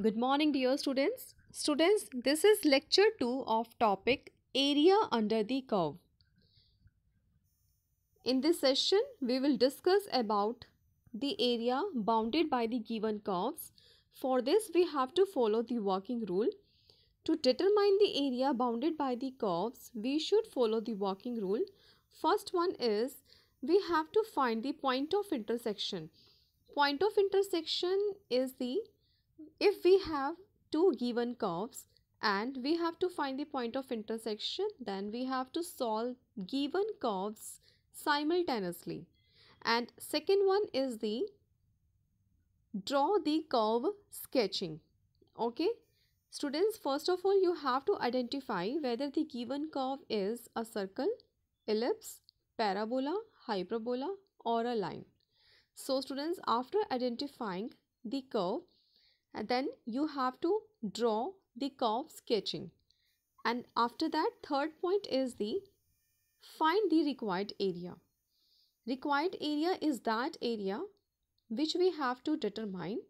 Good morning, dear students. Students, this is lecture 2 of topic Area under the Curve. In this session, we will discuss about the area bounded by the given curves. For this, we have to follow the working rule. To determine the area bounded by the curves, we should follow the working rule. First one is we have to find the point of intersection. Point of intersection is the if we have two given curves and we have to find the point of intersection then we have to solve given curves simultaneously. And second one is the draw the curve sketching. Okay? Students first of all you have to identify whether the given curve is a circle ellipse parabola hyperbola or a line. So students after identifying the curve and then you have to draw the curve sketching. And after that third point is the find the required area. Required area is that area which we have to determine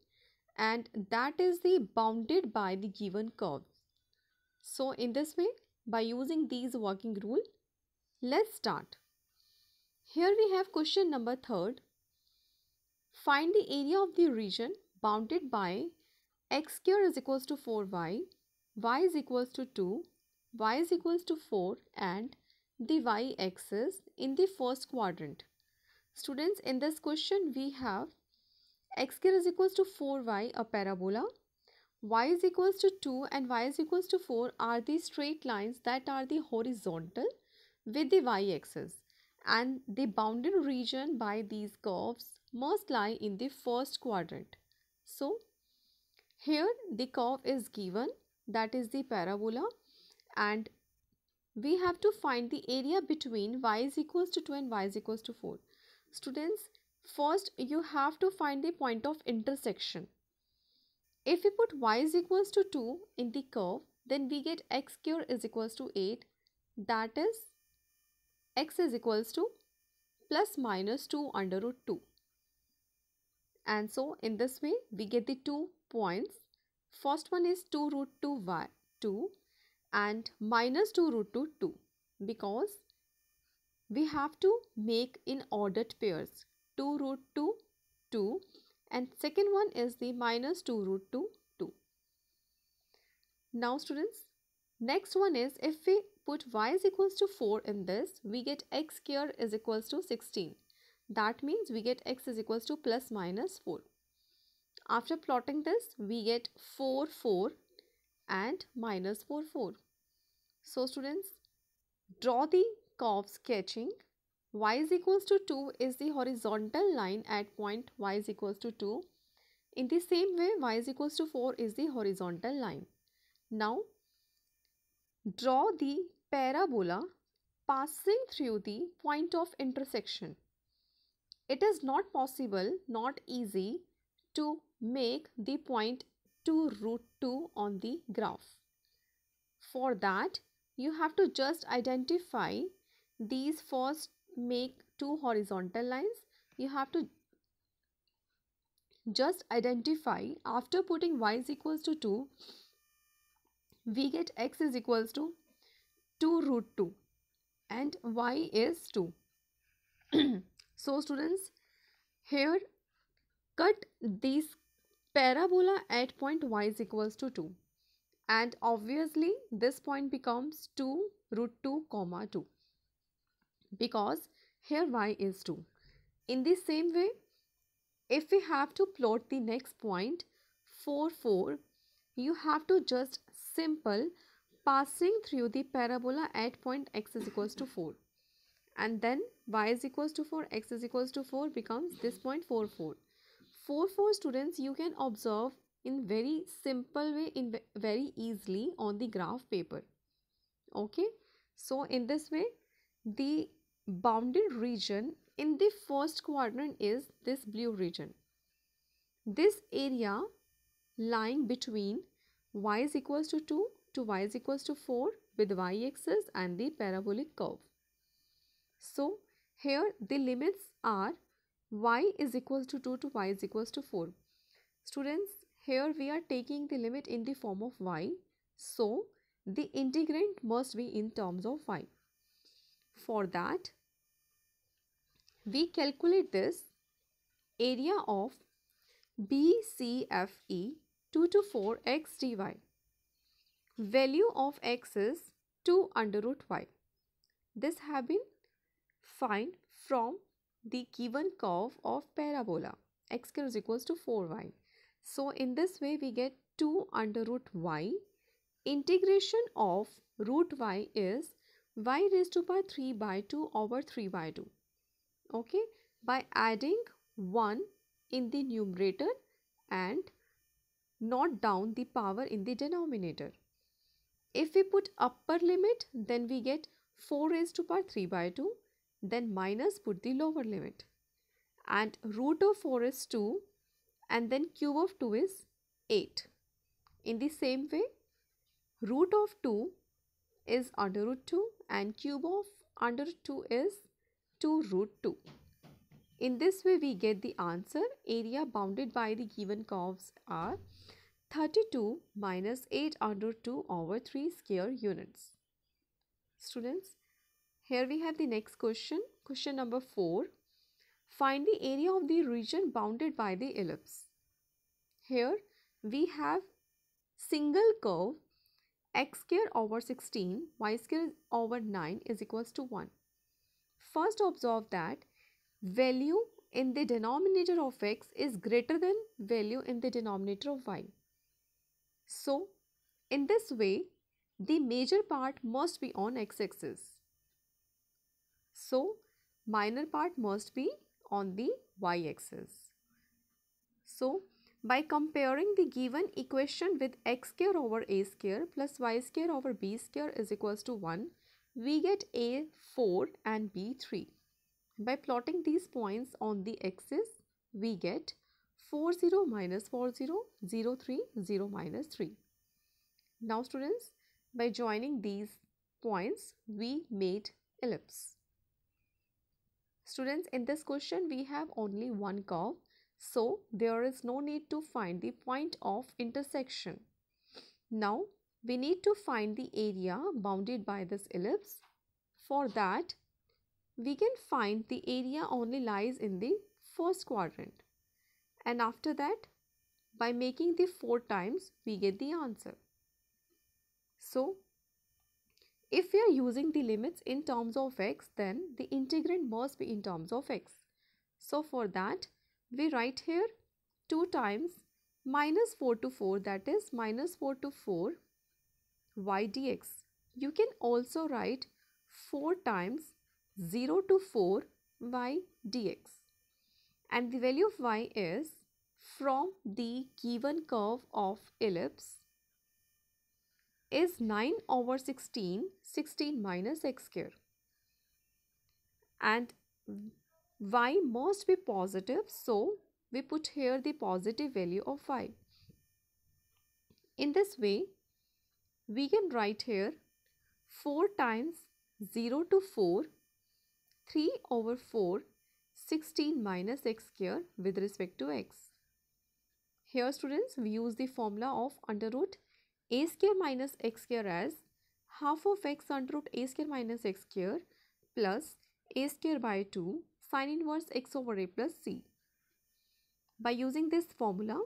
and that is the bounded by the given curve. So in this way by using these working rule let's start. Here we have question number third. Find the area of the region bounded by x square is equals to 4y, y is equals to 2, y is equals to 4 and the y axis in the first quadrant. Students, in this question we have x square is equals to 4y, a parabola, y is equals to 2 and y is equals to 4 are the straight lines that are the horizontal with the y-axis and the bounded region by these curves must lie in the first quadrant. So, here the curve is given that is the parabola and we have to find the area between y is equals to 2 and y is equals to 4. Students, first you have to find the point of intersection. If we put y is equals to 2 in the curve, then we get x square is equals to 8. That is x is equals to plus minus 2 under root 2. And so in this way, we get the two points. First one is 2 root 2 y 2 and minus 2 root 2 2 because we have to make in ordered pairs 2 root 2 2 and second one is the minus 2 root 2 2. Now students next one is if we put y is equals to 4 in this we get x square is equals to 16 that means we get x is equals to plus minus 4 after plotting this, we get 4, 4 and minus 4, 4. So students, draw the curve sketching. y is equals to 2 is the horizontal line at point y is equals to 2. In the same way, y is equals to 4 is the horizontal line. Now, draw the parabola passing through the point of intersection. It is not possible, not easy to make the point 2 root 2 on the graph. For that, you have to just identify these first make two horizontal lines. You have to just identify after putting y is equals to 2, we get x is equals to 2 root 2 and y is 2. so students, here cut this parabola at point y is equals to 2 and obviously this point becomes 2 root 2 comma 2 because here y is 2. In the same way if we have to plot the next point 4 4 you have to just simple passing through the parabola at point x is equals to 4 and then y is equals to 4 x is equals to 4 becomes this point 4 4 4 4 students you can observe in very simple way in very easily on the graph paper. Okay? So in this way the bounded region in the first quadrant is this blue region. This area lying between y is equals to 2 to y is equals to 4 with y axis and the parabolic curve. So here the limits are y is equals to 2 to y is equals to 4. Students, here we are taking the limit in the form of y. So, the integrand must be in terms of y. For that, we calculate this area of BCFE 2 to 4 x dy. Value of x is 2 under root y. This have been find from the given curve of parabola x square is equals to 4y. So in this way we get 2 under root y. Integration of root y is y raised to power 3 by 2 over 3 by 2. Okay. By adding 1 in the numerator and not down the power in the denominator. If we put upper limit then we get 4 raised to power 3 by 2 then minus put the lower limit and root of 4 is 2 and then cube of 2 is 8. In the same way, root of 2 is under root 2 and cube of under 2 is 2 root 2. In this way, we get the answer. Area bounded by the given curves are 32 minus 8 under 2 over 3 square units. Students, here we have the next question. Question number 4. Find the area of the region bounded by the ellipse. Here we have single curve x square over 16 y square over 9 is equals to 1. First observe that value in the denominator of x is greater than value in the denominator of y. So, in this way, the major part must be on x-axis. So, minor part must be on the y-axis. So, by comparing the given equation with x square over a square plus y square over b square is equals to 1, we get a 4 and b 3. By plotting these points on the axis, we get 4 0 minus 4 0, 0 3, 0 minus 3. Now students, by joining these points, we made ellipse. Students, in this question, we have only one curve. So, there is no need to find the point of intersection. Now, we need to find the area bounded by this ellipse. For that, we can find the area only lies in the first quadrant. And after that, by making the 4 times, we get the answer. So, if we are using the limits in terms of x, then the integrand must be in terms of x. So for that, we write here 2 times minus 4 to 4 that is minus 4 to 4 y dx. You can also write 4 times 0 to 4 y dx. And the value of y is from the given curve of ellipse is 9 over 16, 16 minus x square. And y must be positive, so we put here the positive value of y. In this way, we can write here 4 times 0 to 4, 3 over 4, 16 minus x square with respect to x. Here students, we use the formula of under root a square minus x square as half of x under root a square minus x square plus a square by 2 sine inverse x over a plus c. By using this formula,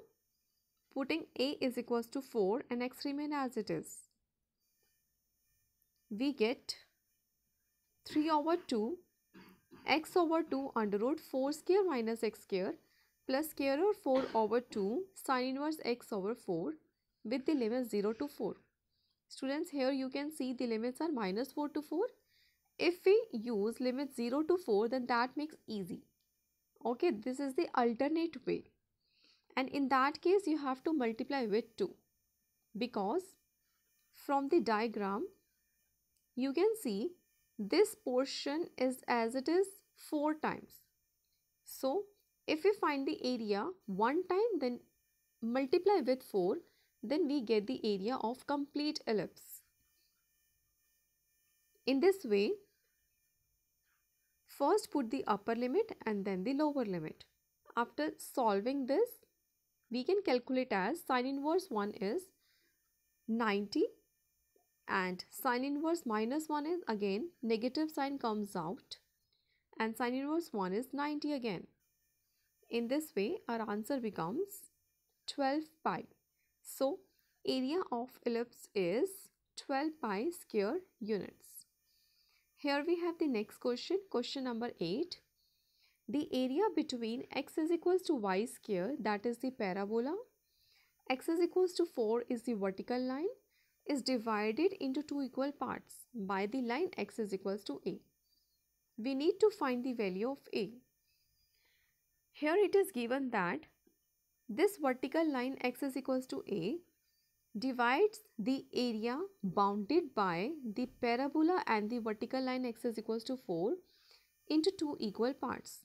putting a is equals to 4 and x remain as it is. We get 3 over 2 x over 2 under root 4 square minus x square plus square root 4 over 2 sine inverse x over 4 with the limits 0 to 4. Students, here you can see the limits are minus 4 to 4. If we use limits 0 to 4, then that makes easy. Okay, this is the alternate way. And in that case, you have to multiply with 2. Because from the diagram, you can see this portion is as it is 4 times. So, if we find the area one time, then multiply with 4 then we get the area of complete ellipse. In this way, first put the upper limit and then the lower limit. After solving this, we can calculate as sine inverse 1 is 90 and sine inverse minus 1 is again negative sign comes out and sine inverse 1 is 90 again. In this way our answer becomes 12 pi. So area of ellipse is 12 pi square units. Here we have the next question, question number 8. The area between x is equals to y square that is the parabola, x is equals to 4 is the vertical line is divided into two equal parts by the line x is equals to a. We need to find the value of a. Here it is given that this vertical line x is equals to a divides the area bounded by the parabola and the vertical line x is equals to 4 into two equal parts.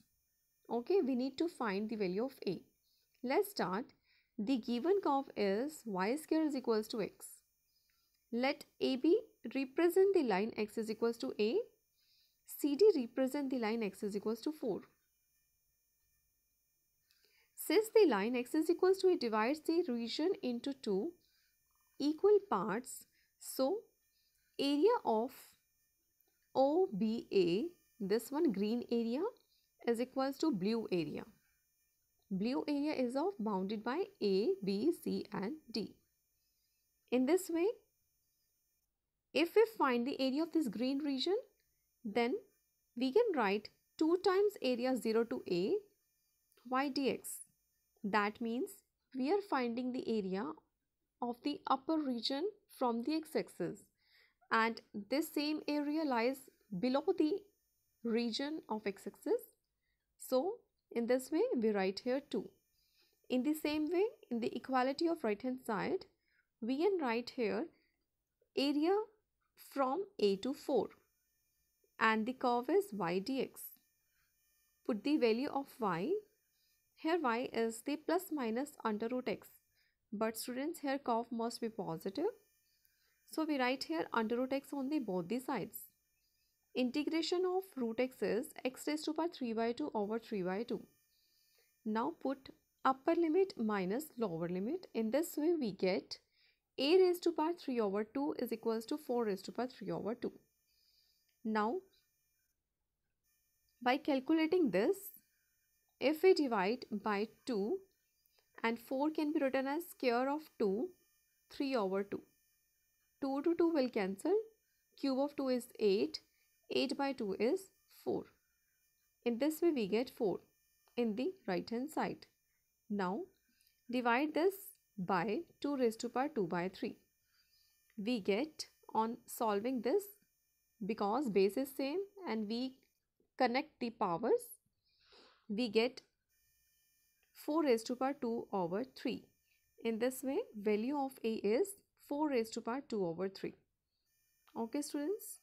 Okay, we need to find the value of a. Let's start. The given curve is y square is equals to x. Let AB represent the line x is equals to a. CD represent the line x is equals to 4. Since the line x is equals to a divides the region into two, equal parts. So, area of OBA, this one green area is equals to blue area. Blue area is of bounded by A, B, C and D. In this way, if we find the area of this green region, then we can write 2 times area 0 to A y dx. That means we are finding the area of the upper region from the x-axis and this same area lies below the region of x-axis. So, in this way we write here 2. In the same way, in the equality of right hand side, we can write here area from a to 4 and the curve is y dx. Put the value of y. Here y is the plus minus under root x but students here curve must be positive. So we write here under root x on the both the sides. Integration of root x is x raised to power 3 by 2 over 3 by 2. Now put upper limit minus lower limit. In this way we get a raised to power 3 over 2 is equals to 4 raised to power 3 over 2. Now by calculating this, if we divide by 2 and 4 can be written as square of 2 3 over 2 2 to 2 will cancel. Cube of 2 is 8 8 by 2 is 4 in this way we get 4 in the right hand side. Now divide this by 2 raised to power 2 by 3 we get on solving this because base is same and we connect the powers we get 4 raised to power 2 over 3. In this way, value of A is 4 raised to power 2 over 3. Okay, students?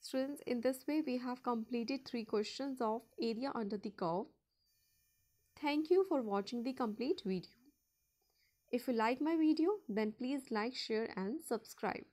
Students, in this way, we have completed three questions of area under the curve. Thank you for watching the complete video. If you like my video, then please like, share and subscribe.